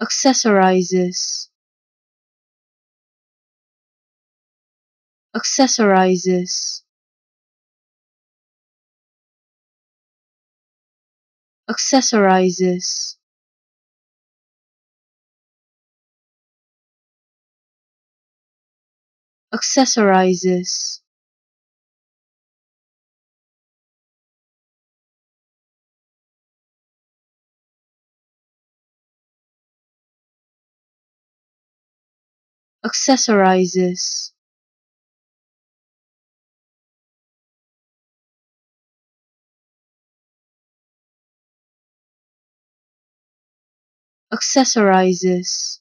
accessorizes. Accessorizes. Accessorizes. Accessorizes accessorizes. Accessorizes